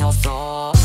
chansons.